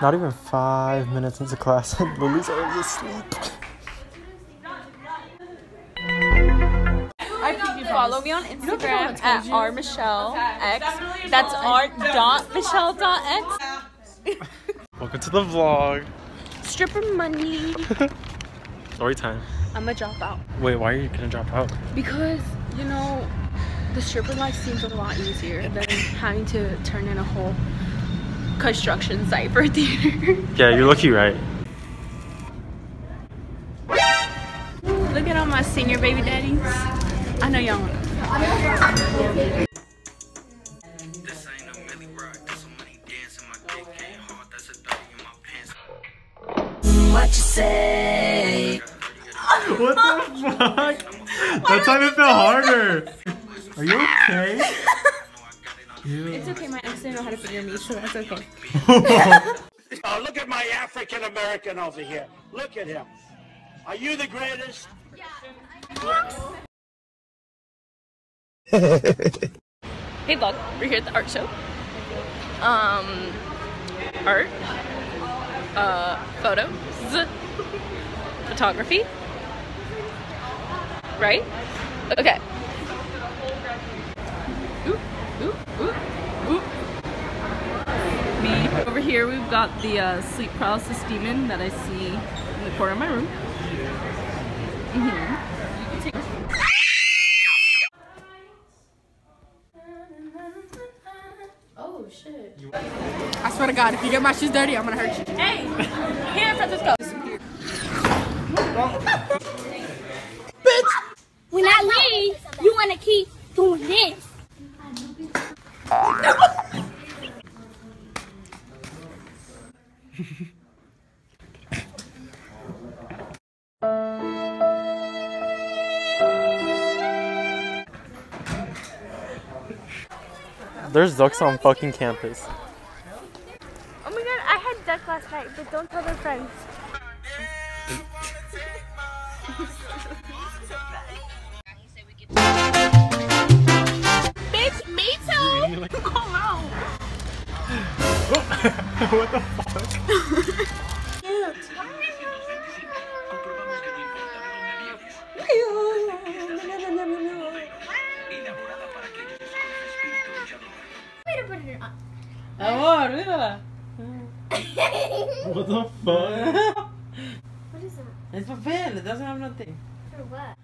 Not even five minutes into class and Lily's already asleep. Alright if you follow me on Instagram at r michelle x. That's r dot michelle dot x. Welcome to the vlog. Stripper money. Story time. I'm gonna drop out Wait, why are you gonna drop out? because you know the stripper life seems a lot easier than having to turn in a whole construction site for a theater. Yeah, you're lucky, right? Look at all my senior baby daddies. I know y'all. This ain't no Milly Rock, this some money dancing. My dick ain't hard, that's a 30 in my pants. What you say? What the fuck? That time it fell harder. Are you okay? It's okay, my ex didn't know how to figure me, so that's okay. Oh, look at my African American over here. Look at him. Are you the greatest? Hey vlog, we're here at the art show. Um, art, uh, photos, photography, right? Okay. Ooh, ooh, ooh, ooh. Me. Over here we've got the uh, sleep paralysis demon that I see in the corner of my room. Mhm. You can take I swear to God, if you get my shoes dirty, I'm gonna hurt you. Hey, here, Francisco. There's ducks on fucking campus. Oh my god, I had duck last night, but don't tell their friends. What the fuck? Amor, mírala. What the fuck? What is that? Es papel, it doesn't have nothing. For what?